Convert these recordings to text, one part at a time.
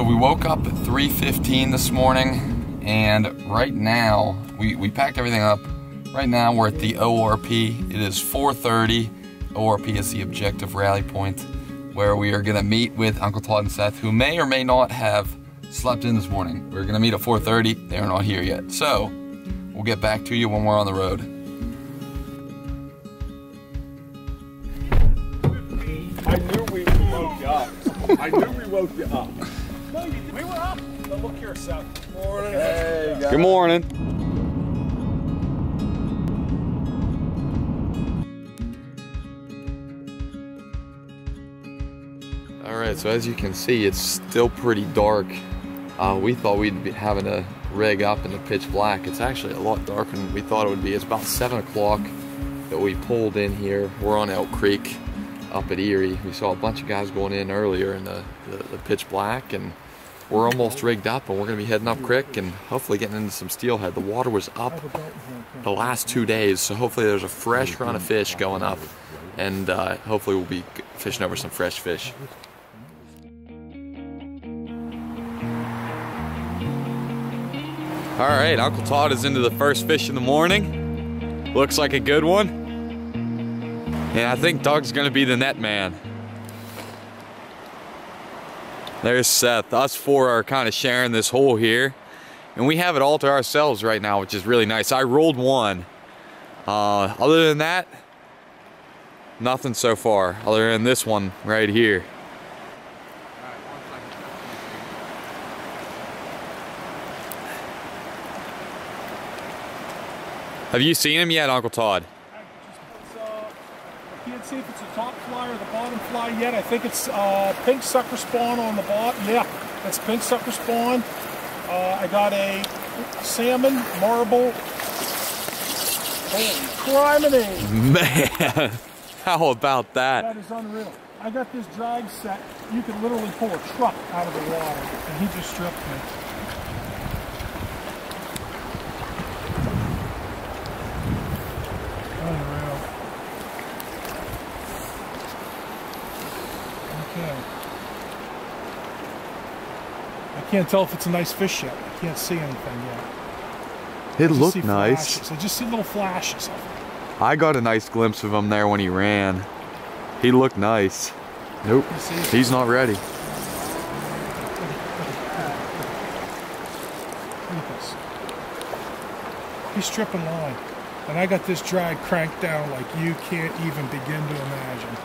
So we woke up at 3.15 this morning and right now, we, we packed everything up. Right now we're at the ORP. It is 4.30. ORP is the objective rally point where we are gonna meet with Uncle Todd and Seth who may or may not have slept in this morning. We're gonna meet at 4.30. They are not here yet. So we'll get back to you when we're on the road. I knew we woke you up. I knew we woke you up. No, you, we were up. But look here, Seth. Morning. Hey, guys. Good morning. All right, so as you can see, it's still pretty dark. Uh, we thought we'd be having to rig up in the pitch black. It's actually a lot darker than we thought it would be. It's about seven o'clock that we pulled in here. We're on Elk Creek up at Erie. We saw a bunch of guys going in earlier in the, the, the pitch black and we're almost rigged up and we're gonna be heading up creek and hopefully getting into some steelhead. The water was up the last two days, so hopefully there's a fresh run of fish going up and uh, hopefully we'll be fishing over some fresh fish. All right, Uncle Todd is into the first fish in the morning. Looks like a good one. And I think Doug's gonna be the net man. There's Seth. Us four are kind of sharing this hole here. And we have it all to ourselves right now, which is really nice. I rolled one. Uh, other than that, nothing so far, other than this one right here. Have you seen him yet, Uncle Todd? It's, can't see if it's a top fly or the bottom fly yet. I think it's uh, pink sucker spawn on the bottom. Yeah, that's pink sucker spawn. Uh, I got a salmon marble. Holy criminy! Man, how about that? That is unreal. I got this drag set. You could literally pull a truck out of the water, and he just stripped me. Unreal. Okay. I can't tell if it's a nice fish yet. I can't see anything yet. It looked nice. Flashes. I just see little flashes of it. I got a nice glimpse of him there when he ran. He looked nice. Nope, he's not ready. Look at this. He's stripping line. And I got this drag cranked down like you can't even begin to imagine.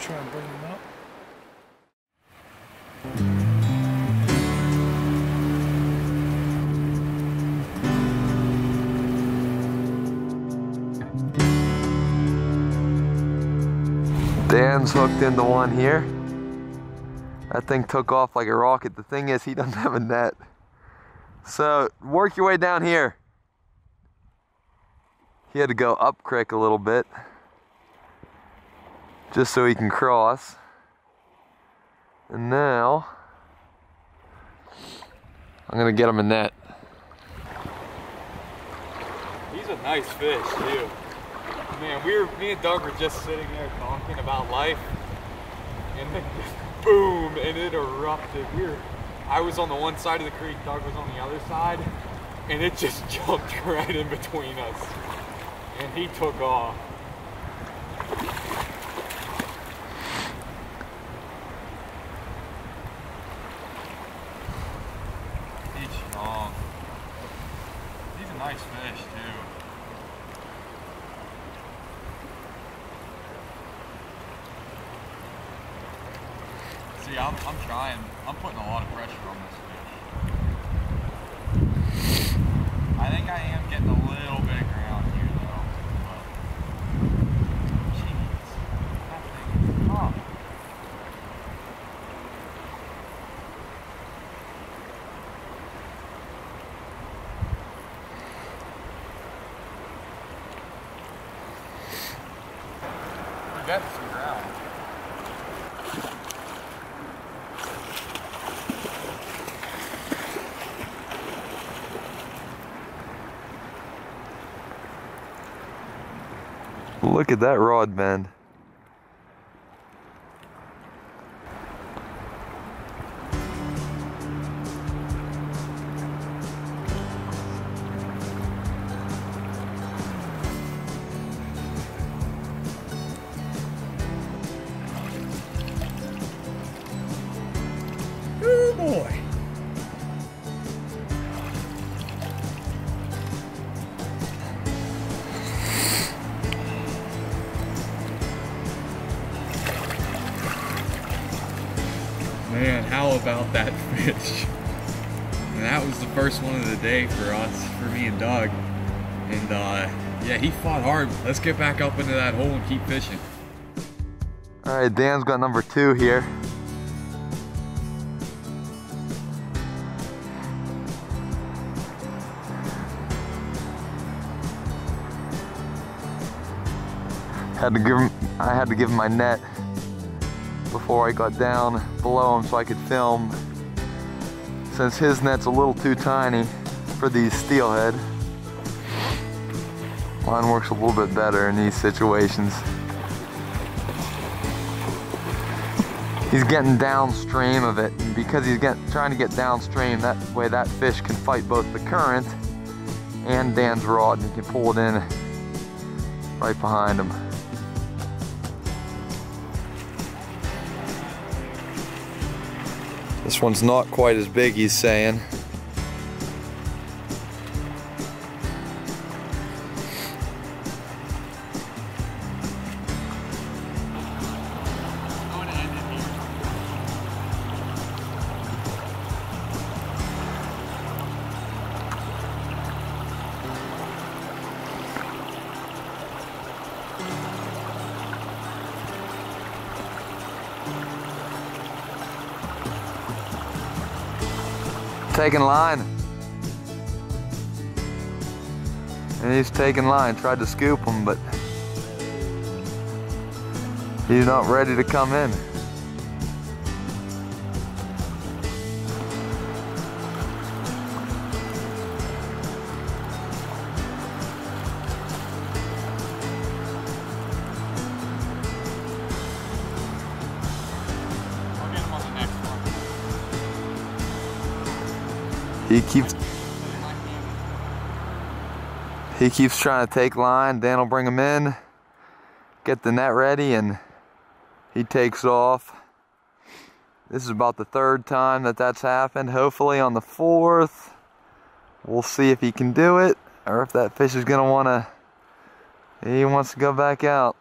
Try and bring him up. Dan's hooked into one here. That thing took off like a rocket. The thing is, he doesn't have a net. So, work your way down here. He had to go up creek a little bit. Just so he can cross. And now, I'm gonna get him a net. He's a nice fish, too. Man, we were, me and Doug were just sitting there talking about life, and then boom, and it erupted. We were, I was on the one side of the creek, Doug was on the other side, and it just jumped right in between us, and he took off. He's strong. He's a nice fish too. See, I'm, I'm trying. I'm putting a lot of pressure on this fish. I think I am getting a little bit of ground here, though. But, jeez, that thing is tough. We some ground. Look at that rod bend. Tell about that fish. And that was the first one of the day for us, for me and Doug. And uh, yeah, he fought hard. Let's get back up into that hole and keep fishing. All right, Dan's got number two here. Had to give him, I had to give him my net before I got down below him so I could film. Since his net's a little too tiny for these steelhead, mine works a little bit better in these situations. He's getting downstream of it, and because he's get, trying to get downstream, that way that fish can fight both the current and Dan's rod, and he can pull it in right behind him. This one's not quite as big, he's saying. Taking line. And he's taking line. Tried to scoop him, but he's not ready to come in. He keeps he keeps trying to take line. Dan will bring him in, get the net ready, and he takes off. This is about the third time that that's happened. Hopefully on the fourth, we'll see if he can do it or if that fish is gonna wanna, he wants to go back out.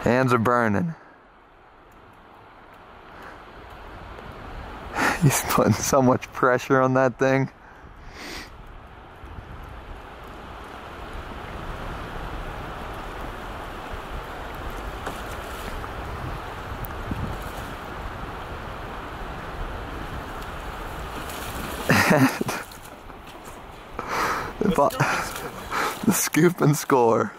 Hands are burning. He's putting so much pressure on that thing. the scoop and score.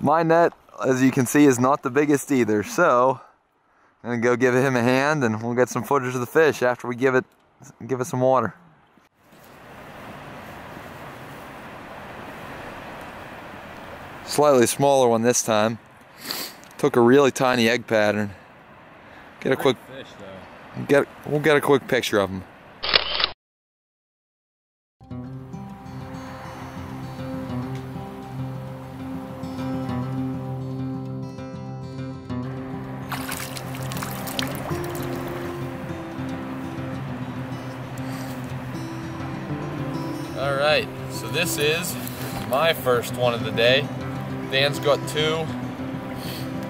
My net, as you can see, is not the biggest either. So I'm gonna go give him a hand, and we'll get some footage of the fish after we give it give it some water. Slightly smaller one this time. Took a really tiny egg pattern. Get a quick fish though. get we'll get a quick picture of him. This is my first one of the day. Dan's got two.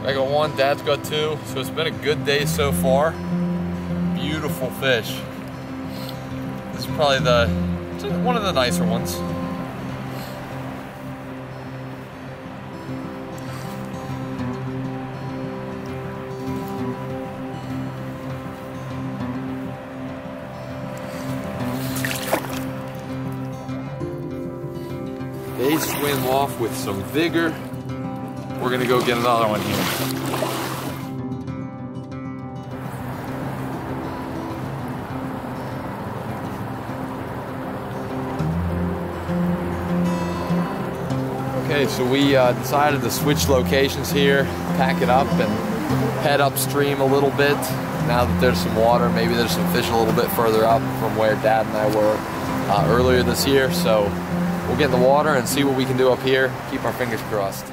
I got one, Dad's got two. So it's been a good day so far. Beautiful fish. This is probably the one of the nicer ones. They swim off with some vigor. We're gonna go get another one here. Okay, so we uh, decided to switch locations here, pack it up, and head upstream a little bit. Now that there's some water, maybe there's some fish a little bit further up from where Dad and I were uh, earlier this year. So we'll get in the water and see what we can do up here. Keep our fingers crossed.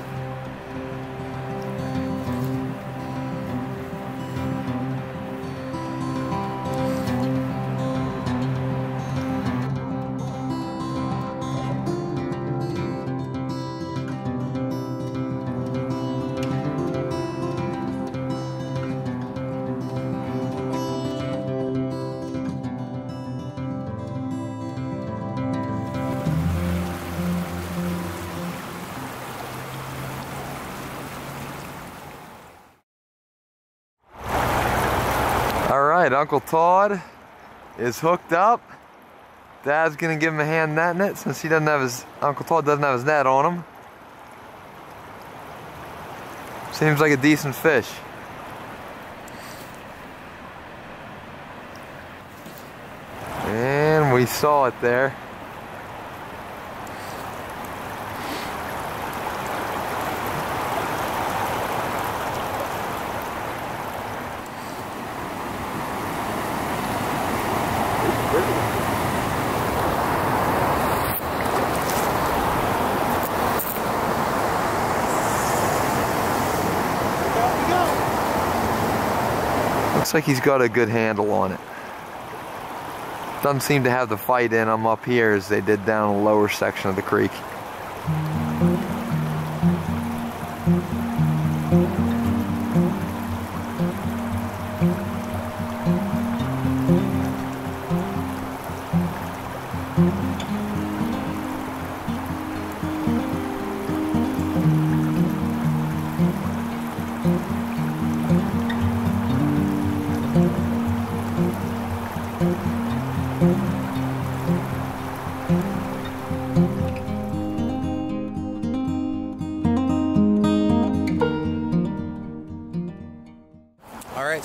Right, Uncle Todd is hooked up. Dad's gonna give him a hand netting it since he doesn't have his Uncle Todd doesn't have his net on him. Seems like a decent fish. And we saw it there. Looks like he's got a good handle on it. Doesn't seem to have the fight in them up here as they did down the lower section of the creek. All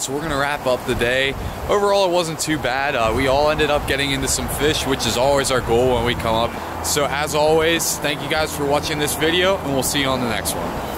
so we're gonna wrap up the day. Overall, it wasn't too bad. Uh, we all ended up getting into some fish, which is always our goal when we come up. So as always, thank you guys for watching this video, and we'll see you on the next one.